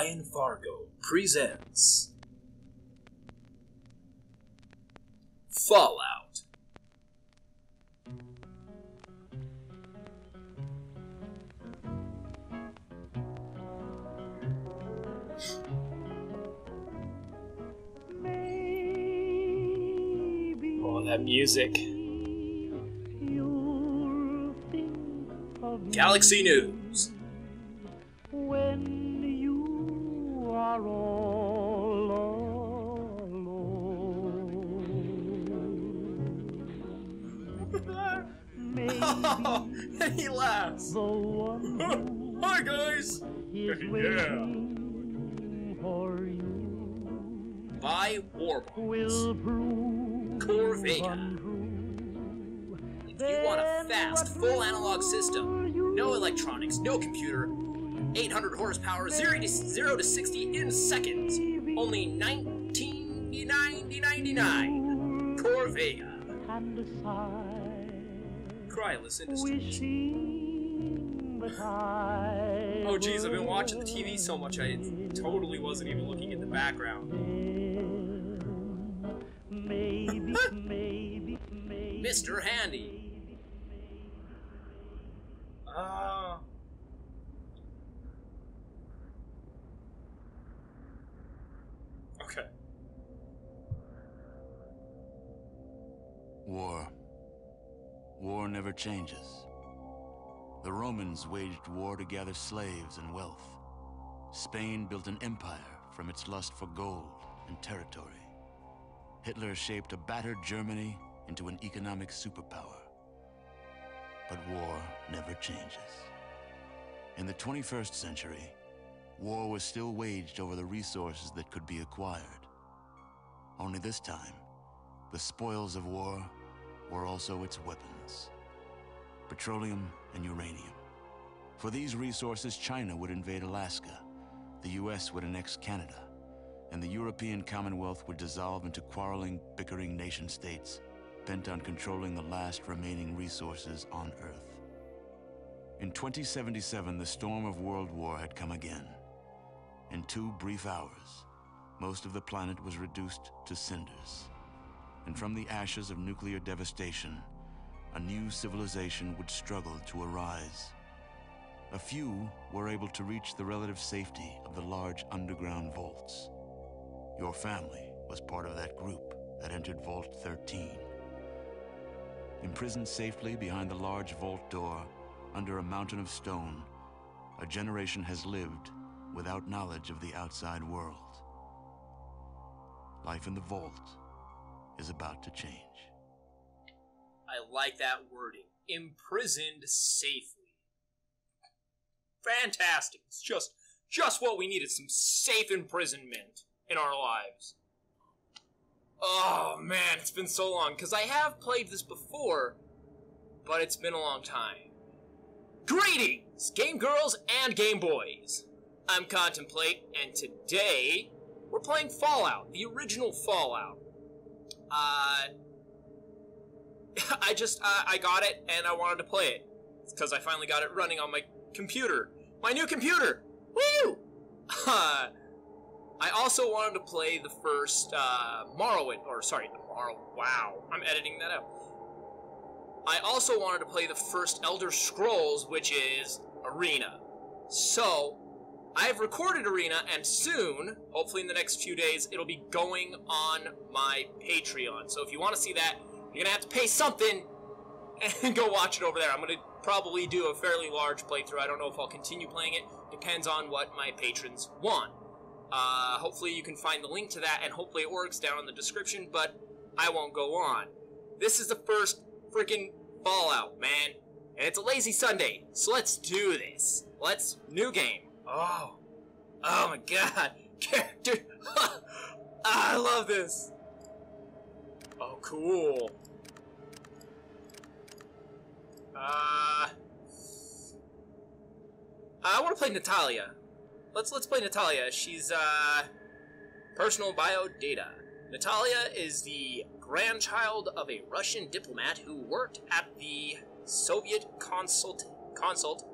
Brian Fargo presents Fallout. Oh, that music. Galaxy News. Will prove. If you want a fast, full analog system, no electronics, no computer, 800 horsepower, 0 to, 0 to 60 in seconds, only 1999 Corvega. and a sigh, Chryslus Industries. wishing that I Oh geez, I've been watching the TV so much I totally wasn't even looking in the background. Maybe, maybe, maybe. Mr. Handy. Uh, okay. War. War never changes. The Romans waged war to gather slaves and wealth. Spain built an empire from its lust for gold and territory. Hitler shaped a battered Germany into an economic superpower. But war never changes. In the 21st century, war was still waged over the resources that could be acquired. Only this time, the spoils of war were also its weapons petroleum and uranium. For these resources, China would invade Alaska, the US would annex Canada, and the European Commonwealth would dissolve into quarreling, bickering nation states bent on controlling the last remaining resources on Earth. In 2077, the storm of World War had come again. In two brief hours, most of the planet was reduced to cinders and from the ashes of nuclear devastation, a new civilization would struggle to arise. A few were able to reach the relative safety of the large underground vaults. Your family was part of that group that entered Vault 13. Imprisoned safely behind the large vault door, under a mountain of stone, a generation has lived without knowledge of the outside world. Life in the vault is about to change. I like that wording. Imprisoned safely. Fantastic. It's just just what we needed. Some safe imprisonment in our lives. Oh man, it's been so long. Because I have played this before, but it's been a long time. Greetings, Game Girls and Game Boys. I'm Contemplate, and today we're playing Fallout, the original Fallout. Uh, I just uh, I got it and I wanted to play it because I finally got it running on my computer, my new computer. Woo! Uh, I also wanted to play the first uh, Morrowind, or sorry, the Morrow. Wow, I'm editing that out. I also wanted to play the first Elder Scrolls, which is Arena. So I've recorded Arena, and soon, hopefully in the next few days, it'll be going on my Patreon. So if you want to see that, you're gonna have to pay something and go watch it over there. I'm gonna probably do a fairly large playthrough. I don't know if I'll continue playing it. Depends on what my patrons want. Uh, hopefully you can find the link to that, and hopefully it works down in the description. But I won't go on. This is the first freaking Fallout, man, and it's a lazy Sunday. So let's do this. Let's new game. Oh, oh my God, character. I love this. Oh, cool. Uh. I want to play Natalia. Let's let's play Natalia. She's uh personal bio data. Natalia is the grandchild of a Russian diplomat who worked at the Soviet consult consult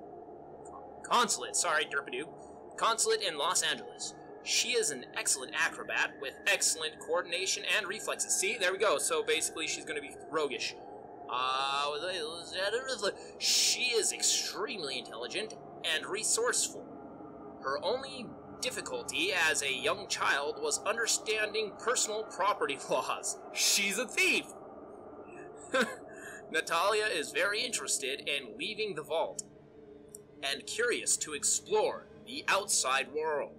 consulate. Sorry, Derpadoop. Consulate in Los Angeles. She is an excellent acrobat with excellent coordination and reflexes. See, there we go. So basically, she's going to be roguish. Uh, she is extremely intelligent and resourceful. Her only difficulty as a young child was understanding personal property laws. She's a thief! Natalia is very interested in leaving the vault and curious to explore the outside world.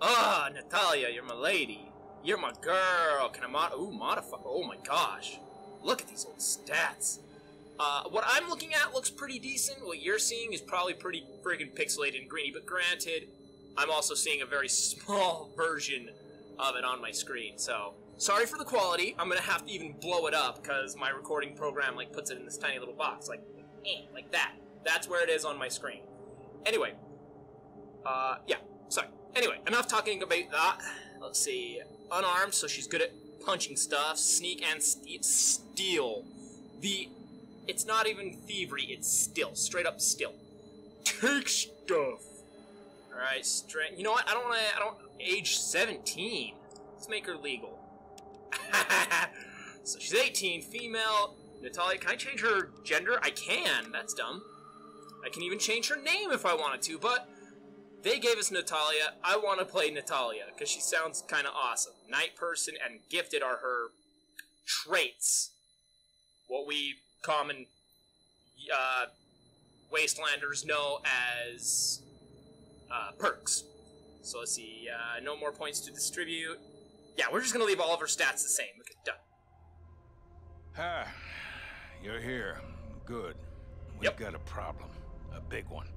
Ah, Natalia, you're my lady. You're my girl. Can I mod- Ooh, modify- Oh my gosh. Look at these old stats. Uh, what I'm looking at looks pretty decent. What you're seeing is probably pretty friggin' pixelated and greeny, but granted, I'm also seeing a very small version of it on my screen, so sorry for the quality. I'm gonna have to even blow it up because my recording program like puts it in this tiny little box, like eh, like that. That's where it is on my screen. Anyway, uh, yeah, sorry. Anyway, enough talking about that. Let's see. Unarmed, so she's good at punching stuff. Sneak and ste- steal. The. It's not even thievery, it's still. Straight up still. Take stuff. Alright, strength. You know what? I don't want to. I don't. Age 17. Let's make her legal. so she's 18, female. Natalia, can I change her gender? I can. That's dumb. I can even change her name if I wanted to, but they gave us Natalia. I want to play Natalia because she sounds kind of awesome. Night person and gifted are her traits. What we common uh, wastelanders know as uh, perks. So let's see. Uh, no more points to distribute. Yeah, we're just gonna leave all of our stats the same. Okay, done. Ah, you're here. Good. We've Yep. got a problem. A big one.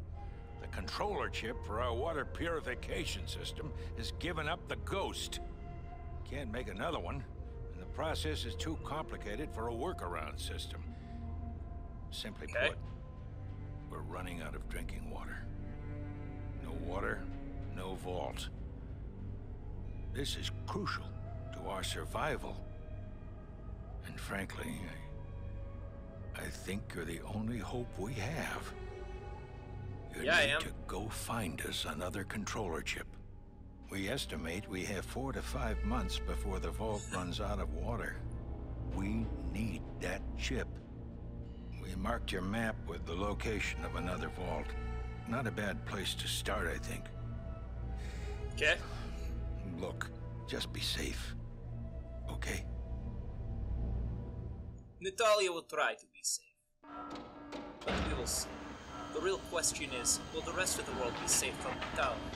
The controller chip for our water purification system has given up the ghost. Can't make another one, and the process is too complicated for a workaround system. Simply Okay. put, we're running out of drinking water. No water, no vault. This is crucial to our survival. And frankly, I, I think you're the only hope we have. You Yeah, I need am. to go find us another controller chip. We estimate we have four to five months before the vault runs out of water. We need that chip. We marked your map with the location of another vault. Not a bad place to start, I think. Okay. Look, just be safe. Okay? Natalia will try to be safe. But we will see. The real question is, will the rest of the world be safe from Natalia?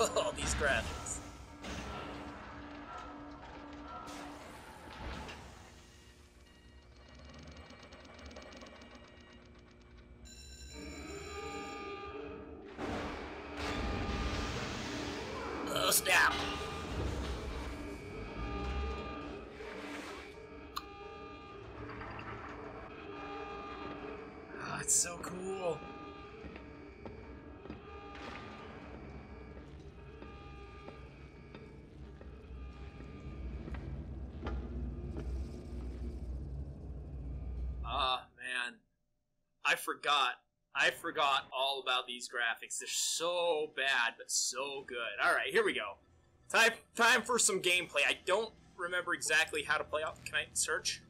Oh, these graphics. I forgot. I forgot all about these graphics. They're so bad, but so good. Alright, here we go. Time, time for some gameplay. I don't remember exactly how to play out. Can I search?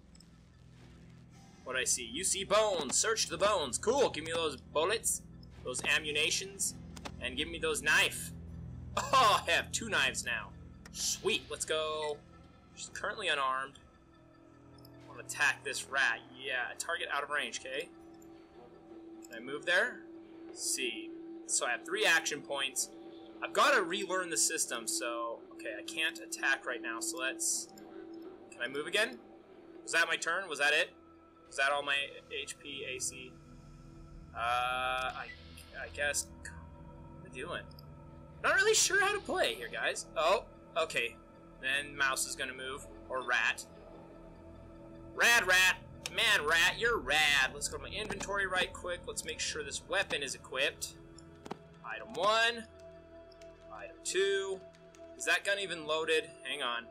What do I see? You see bones. Search the bones. Cool. Give me those bullets, those ammunitions, and give me those knife. Oh, I have two knives now. Sweet. Let's go. She's currently unarmed. I want to attack this rat. Yeah, target out of range. Okay. I move there? Let's see. So I have three action points. I've got to relearn the system. So okay, I can't attack right now. So let's. Can I move again? Was that my turn? Was that it? Is that all my HP, AC? Uh, I, I guess. What am I doing? Not really sure how to play here, guys. Oh, okay. Then mouse is gonna move, or rat. Rad rat. Man, rat, you're rad. Let's go to my inventory right quick. Let's make sure this weapon is equipped. Item one. Item two. Is that gun even loaded? Hang on.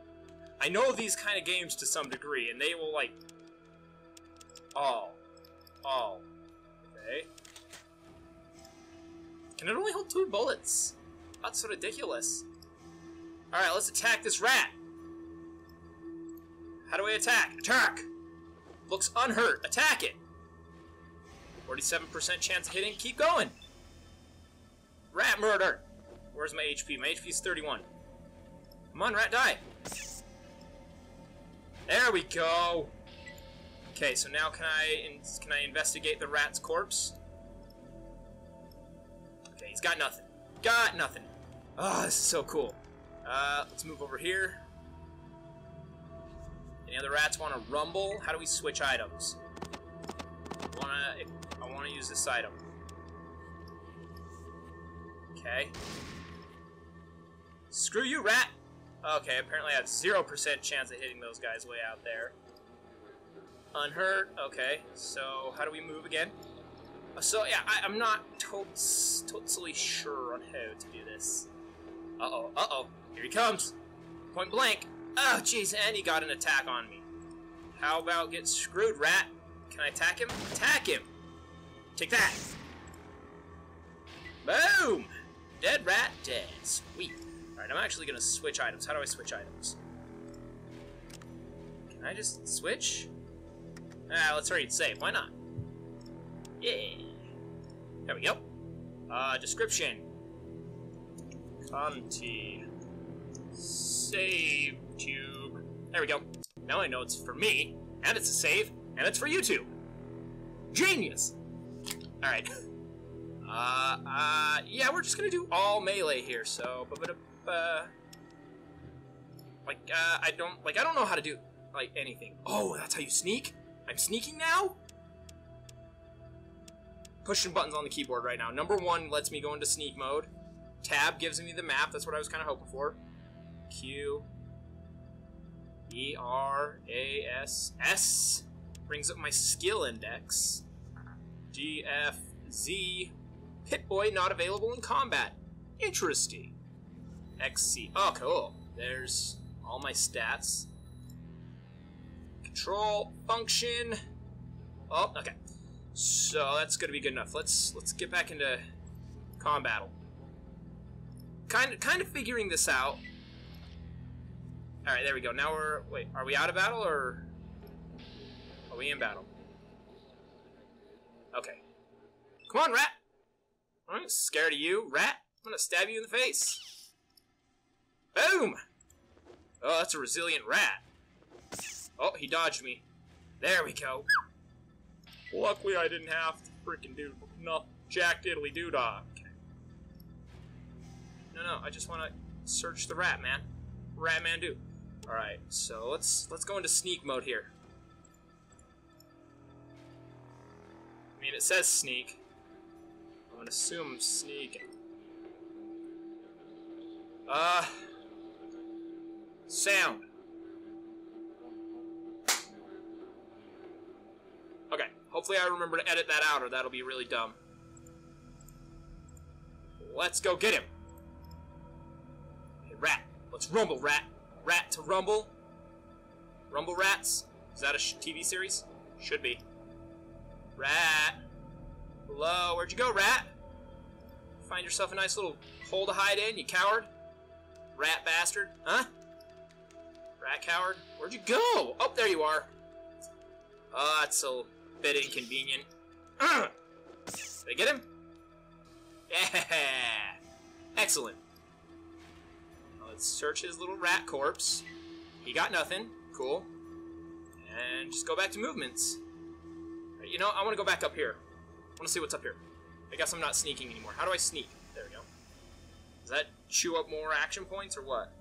I know these kind of games to some degree, and they will, like... All. All. Okay. Can it only hold two bullets? That's so ridiculous. Alright, let's attack this rat. How do I attack? Attack! Looks unhurt. Attack it! 47% chance of hitting. Keep going! Rat murder! Where's my HP? My HP's 31. Come on, rat, die! There we go! Okay, so now can I can I investigate the rat's corpse? Okay, he's got nothing. Got nothing. Oh, this is so cool. Uh, let's move over here. Any other rats want to rumble? How do we switch items? Wanna, I want to use this item. Okay. Screw you, rat! Okay, apparently I have 0% chance of hitting those guys way out there. Unhurt, okay. So, how do we move again? Uh, So, yeah, I, I'm not tot- totally sure on how to do this. Uh-oh, uh-oh. Here he comes. Point blank. Oh, jeez, and he got an attack on me. How about get screwed, rat? Can I attack him? Attack him! Take that! Boom! Dead rat, dead. Sweet. Alright, I'm actually gonna switch items. How do I switch items? Can I just switch? Ah, let's hurry and save. Why not? Yeah. There we go. Uh, description. Conti. Save tube. There we go. Now I know it's for me, and it's a save, and it's for YouTube. Genius! Alright. Uh, uh, yeah, we're just gonna do all melee here, so, uh, like, uh, I don't, like, I don't know how to do, like, anything. Oh, that's how you sneak? I'm sneaking now? Pushing buttons on the keyboard right now. Number one lets me go into sneak mode. Tab gives me the map, that's what I was kind of hoping for. Q, E, R, A, S, S brings up my skill index. G, F, Z, Pip-Boy not available in combat. Interesting. XC. Oh, cool. There's all my stats. Control function. Oh, okay. So that's gonna be good enough. Let's let's get back into combat. Kind of kind of figuring this out. All right, there we go. Now we're wait. Are we out of battle or are we in battle? Okay. Come on, rat. I'm scared of you, rat. I'm gonna stab you in the face. Boom! Oh, that's a resilient rat. Oh, he dodged me. There we go. Luckily, I didn't have to freaking do no jack diddly doo dah. Okay. No, no, I just want to search the rat, man. Rat man do. All right, so let's let's go into sneak mode here. I mean, it says sneak. I'm gonna assume sneaking. Uh. Sound. Okay, hopefully I remember to edit that out or that'll be really dumb. Let's go get him. Hey, rat. Let's rumble, rat. Rat to rumble. Rumble Rats. Is that a TV series? Should be. Rat. Hello, where'd you go, rat? Find yourself a nice little hole to hide in, you coward. Rat bastard, huh? Rat coward, where'd you go? Oh, there you are. Oh, that's a bit inconvenient. Did I get him? Yeah! Excellent. Let's search his little rat corpse. He got nothing. Cool. And just go back to movements. Alright, You know, I want to go back up here. I want to see what's up here. I guess I'm not sneaking anymore. How do I sneak? There we go. Does that chew up more action points or what?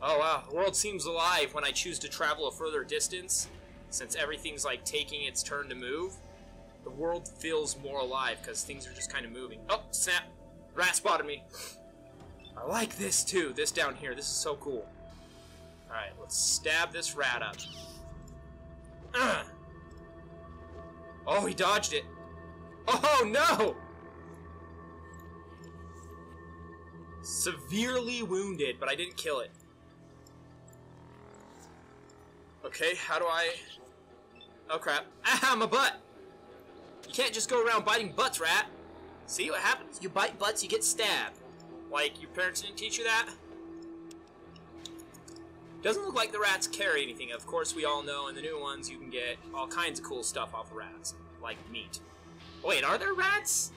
Oh wow, the world seems alive when I choose to travel a further distance. Since everything's like taking its turn to move, the world feels more alive because things are just kind of moving. Oh, snap! Rat spotted me. I like this too, this down here. This is so cool. Alright, let's stab this rat up. Ugh. Oh, he dodged it. Oh no! Severely wounded, but I didn't kill it. Okay, how do I... Oh crap. Ah, my butt! You can't just go around biting butts, rat! See what happens? You bite butts, you get stabbed. Like, your parents didn't teach you that? Doesn't look like the rats carry anything. Of course, we all know in the new ones you can get all kinds of cool stuff off of rats, like meat. Wait, are there rats?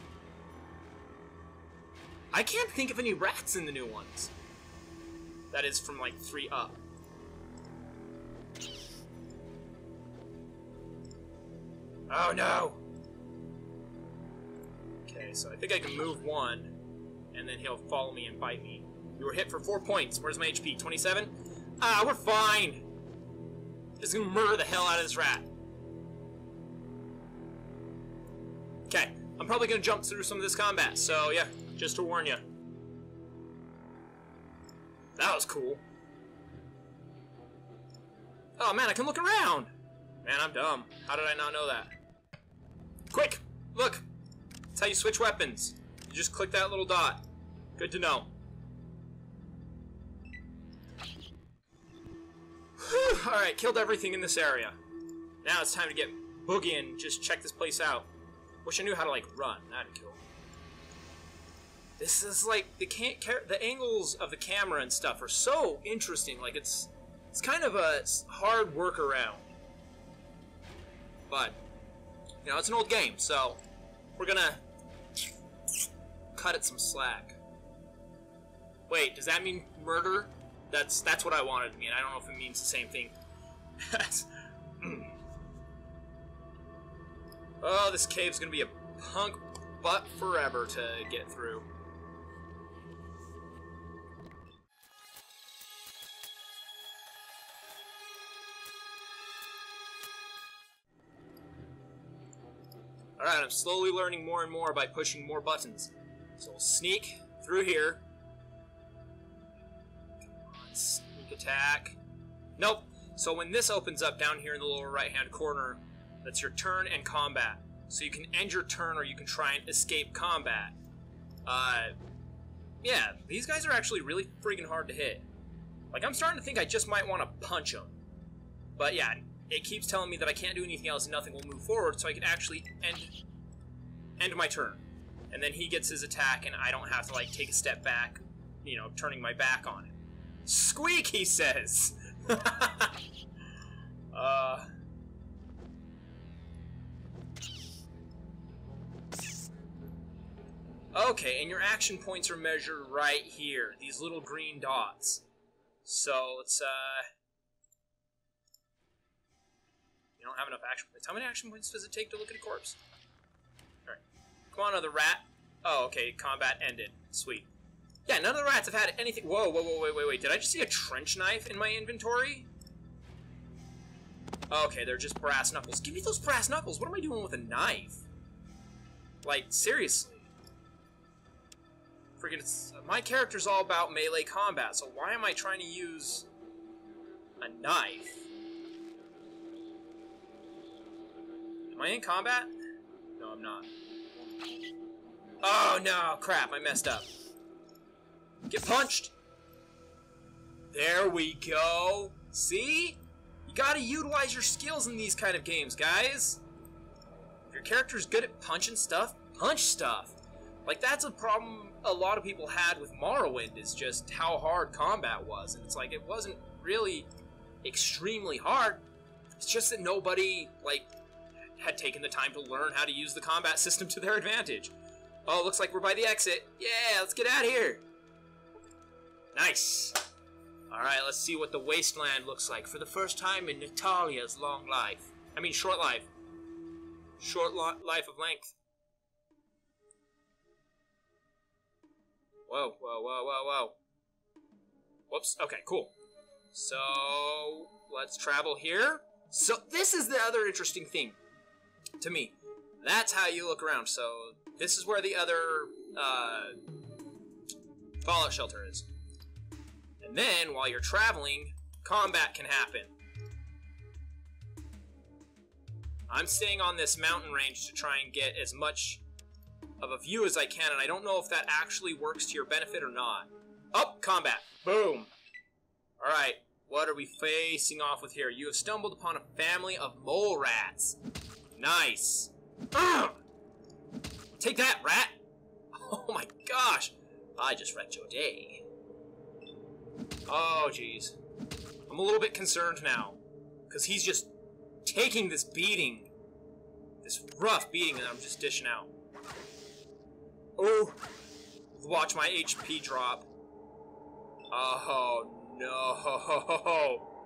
I can't think of any rats in the new ones. That is from like 3 up. Oh no! Okay, so I think I can move one, and then he'll follow me and bite me. You were hit for 4 points. Where's my HP? 27? Ah, we're fine! Just gonna murder the hell out of this rat. Okay, I'm probably gonna jump through some of this combat, so yeah, just to warn you. That was cool. Oh man, I can look around! Man, I'm dumb. How did I not know that? Quick! Look! That's how you switch weapons. You just click that little dot. Good to know. Alright, killed everything in this area. Now it's time to get Boogie and just check this place out. Wish I knew how to, like, run. That'd be cool. This is, like, the can the angles of the camera and stuff are so interesting. Like, it's it's kind of a hard workaround. But, you know, it's an old game, so we're gonna cut it some slack. Wait, does that mean murder? That's that's what I wanted to mean. I don't know if it means the same thing. oh, this cave's gonna be a punk butt forever to get through. Alright, I'm slowly learning more and more by pushing more buttons. So we'll sneak through here. Sneak attack. Nope. So when this opens up down here in the lower right hand corner, that's your turn and combat. So you can end your turn or you can try and escape combat. Uh, yeah, these guys are actually really freaking hard to hit. Like, I'm starting to think I just might want to punch them. But yeah, it keeps telling me that I can't do anything else and nothing will move forward, so I can actually end end my turn. And then he gets his attack and I don't have to like take a step back, you know, turning my back on it. Squeak, he says. uh Okay, and your action points are measured right here. These little green dots. So let's uh You don't have enough action points. How many action points does it take to look at a corpse? Alright. Come on, other rat. Oh, okay, combat ended. Sweet. Yeah, none of the rats have had anything. Whoa, whoa, whoa, wait, wait, wait. Did I just see a trench knife in my inventory? Okay, they're just brass knuckles. Give me those brass knuckles. What am I doing with a knife? Like, seriously. Freaking, my character's all about melee combat, so why am I trying to use a knife? Am I in combat? No, I'm not. Oh no, crap, I messed up. Get punched! There we go. See? You gotta utilize your skills in these kind of games, guys. If your character's good at punching stuff, punch stuff. Like, that's a problem a lot of people had with Morrowind, is just how hard combat was. And it's like, it wasn't really extremely hard. It's just that nobody, like, had taken the time to learn how to use the combat system to their advantage. Oh, looks like we're by the exit. Yeah, let's get out of here. Nice. Alright, let's see what the wasteland looks like for the first time in Natalia's long life. I mean, short life. Short li- life of length. Whoa, whoa, whoa, whoa, whoa. Whoops. Okay, cool. So, let's travel here. So, this is the other interesting thing to me. That's how you look around. So, this is where the other uh, fallout shelter is. And then, while you're traveling, combat can happen. I'm staying on this mountain range to try and get as much of a view as I can, and I don't know if that actually works to your benefit or not. Up, combat. Boom. Alright, what are we facing off with here? You have stumbled upon a family of mole rats. Nice. Take that, rat! Oh my gosh! I just wrecked your day. Oh, jeez. I'm a little bit concerned now. Because he's just taking this beating. This rough beating that I'm just dishing out. Oh! Watch my HP drop. Oh, no.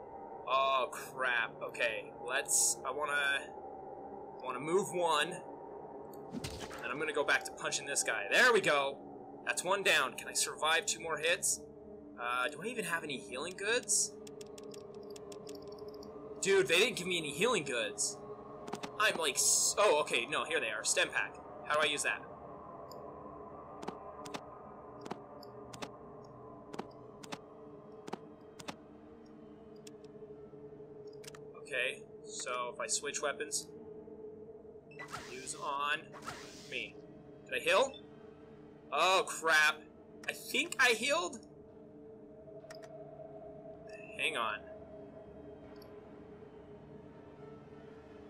Oh, crap. Okay, let's... I wanna... I wanna move one. And I'm gonna go back to punching this guy. There we go. That's one down. Can I survive two more hits? Uh, do I even have any healing goods? Dude, they didn't give me any healing goods. I'm like, oh, okay, no, here they are. Stimpak. How do I use that? Okay, so if I switch weapons, use on me. Did I heal? Oh, crap. I think I healed? Hang on.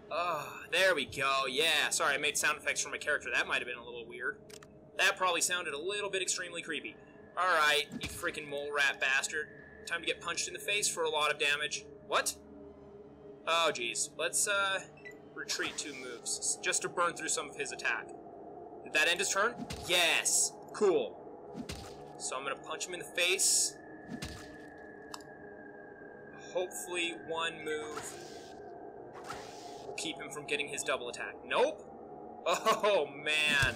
Oh, there we go. Yeah, sorry, I made sound effects for my character. That might have been a little weird. That probably sounded a little bit extremely creepy. Alright, you freaking mole rat bastard. Time to get punched in the face for a lot of damage. What? Oh, jeez. Let's, uh, retreat two moves, just to burn through some of his attack. Did that end his turn? Yes! Cool. So I'm gonna punch him in the face. Hopefully one move will keep him from getting his double attack. Nope! Oh, man!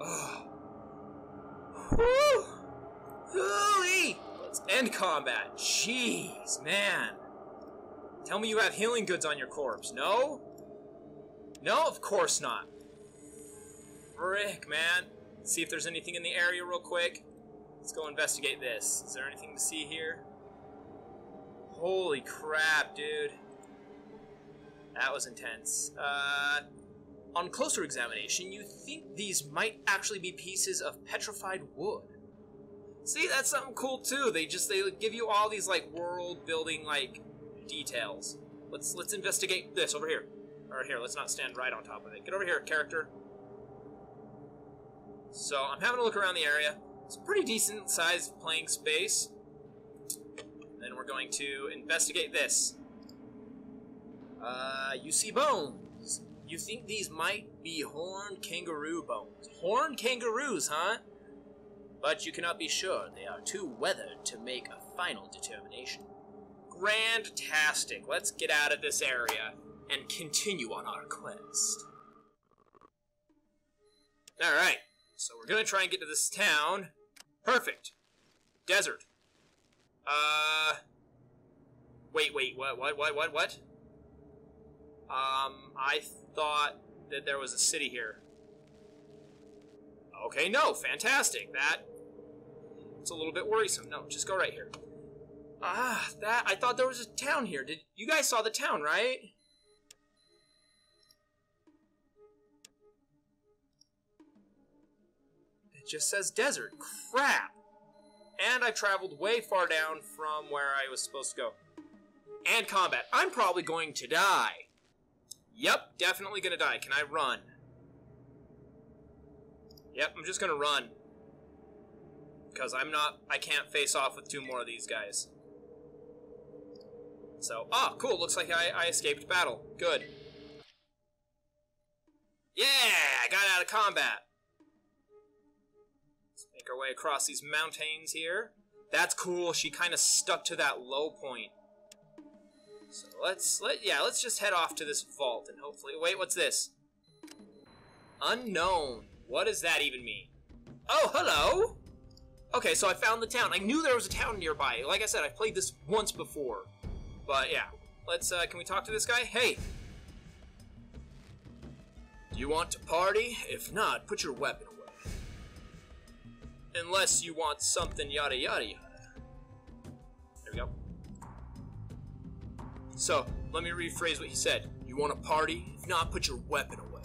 Oh. Whew! Hooey! Let's end combat. Jeez, man. Tell me you have healing goods on your corpse. No? No, of course not. Frick, man. Let's see if there's anything in the area real quick. Let's go investigate this. Is there anything to see here? Holy crap, dude. That was intense. Uh, on closer examination, you think these might actually be pieces of petrified wood. See, that's something cool too. They just they give you all these like world building like details. Let's let's investigate this over here. Or here, let's not stand right on top of it. Get over here, character. So I'm having a look around the area. It's a pretty decent sized playing space. Then we're going to investigate this. Uh, you see bones. You think these might be horned kangaroo bones. Horned kangaroos, huh? But you cannot be sure. They are too weathered to make a final determination. Grandtastic. Let's get out of this area and continue on our quest. Alright, so we're gonna try and get to this town. Perfect. Desert. Uh. Wait, wait, what, what, what, what, what? Um, I thought that there was a city here. Okay, no, fantastic. That. It's a little bit worrisome. No, just go right here. Ah, that. I thought there was a town here. Did you guys saw the town, right? It just says desert. Crap. And I traveled way far down from where I was supposed to go. And combat. I'm probably going to die. Yep, definitely gonna die. Can I run? Yep, I'm just gonna run. Because I'm not, I can't face off with two more of these guys. So, ah, cool, looks like I, I escaped battle. Good. Yeah, I got out of combat. Let's make our way across these mountains here. That's cool, she kind of stuck to that low point. So let's, let, yeah, let's just head off to this vault and hopefully, wait, what's this? Unknown. What does that even mean? Oh, hello! Okay, so I found the town. I knew there was a town nearby. Like I said, I've played this once before. But yeah, let's, uh, can we talk to this guy? Hey! Do you want to party? If not, put your weapon. Unless you want something yada yada yada. There we go. So, let me rephrase what he said. You want a party? If not, put your weapon away.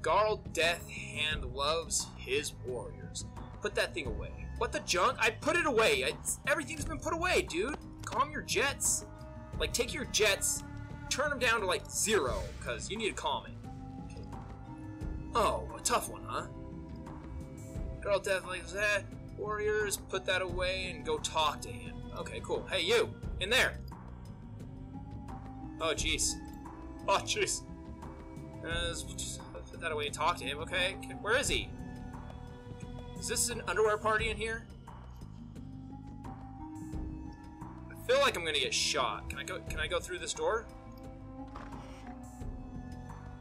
Garl Death Hand loves his warriors. Put that thing away. What the junk? I put it away. I, everything's been put away, dude. Calm your jets. Like, take your jets, turn them down to like zero, because you need to calm it. Oh, a tough one, huh? Garl Death likes that. Warriors, put that away and go talk to him. Okay, cool. Hey, you! In there! Oh, jeez. Oh, jeez. Uh, put that away and talk to him. Okay, okay, where is he? Is this an underwear party in here? I feel like I'm gonna get shot. Can I go? Can I go through this door?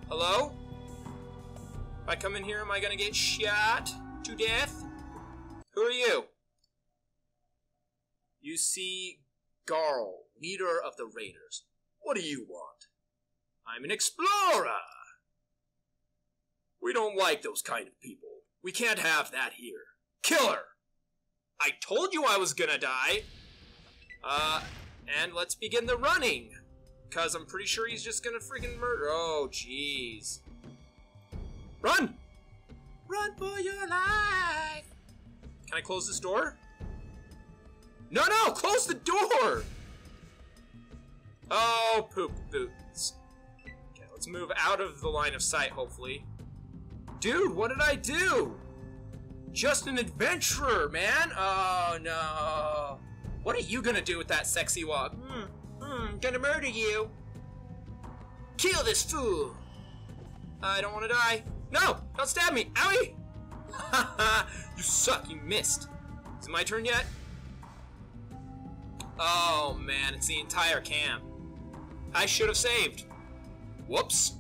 Hello? If I come in here, am I gonna get shot to death? Who are you? You see Garl, leader of the Raiders. What do you want? I'm an explorer! We don't like those kind of people. We can't have that here. Killer! I told you I was gonna die! Uh, and let's begin the running! Because I'm pretty sure he's just gonna freaking murder. Oh, jeez. Run! Run for your life! Can I close this door? No, no! Close the door! Oh, poop boots. Okay, let's move out of the line of sight, hopefully. Dude, what did I do? Just an adventurer, man. Oh, no. What are you gonna do with that sexy walk? Hmm, hmm, gonna murder you. Kill this fool. I don't want to die. No, don't stab me. Owie! You suck, you missed. Is it my turn yet? Oh man, it's the entire camp. I should have saved. Whoops.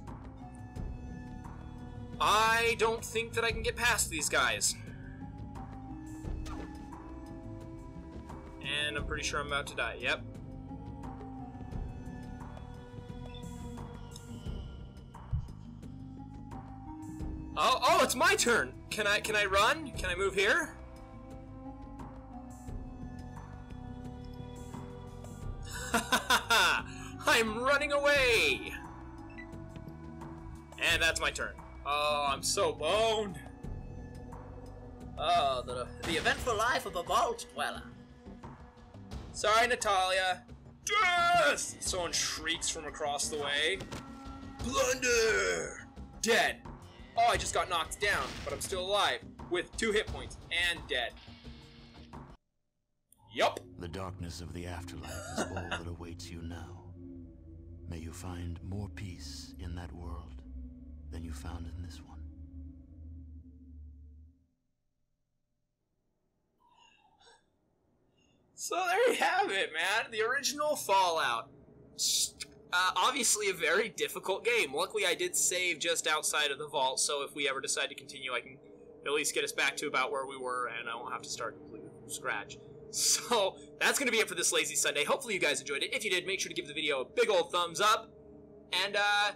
I don't think that I can get past these guys. And I'm pretty sure I'm about to die. Yep. Oh, oh, it's my turn. Can I can I run? Can I move here? I'm running away. And that's my turn. Oh, I'm so boned. Oh, the, the eventful life of a vault dweller. Sorry, Natalia. Yes! Someone shrieks from across the way. Plunder! Dead. Oh, I just got knocked down, but I'm still alive with two hit points and dead. Yup. The darkness of the afterlife is all that awaits you now. May you find more peace in that world than you found in this one. So there you have it, man. The original Fallout. Uh, obviously, a very difficult game. Luckily, I did save just outside of the vault, so if we ever decide to continue, I can at least get us back to about where we were, and I won't have to start completely from scratch. So, that's going to be it for this Lazy Sunday. Hopefully, you guys enjoyed it. If you did, make sure to give the video a big old thumbs up, and uh,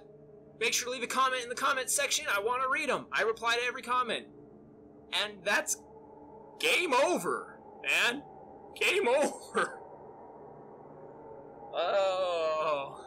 make sure to leave a comment in the comment section. I want to read them. I reply to every comment. And that's game over, man. Game over. Oh.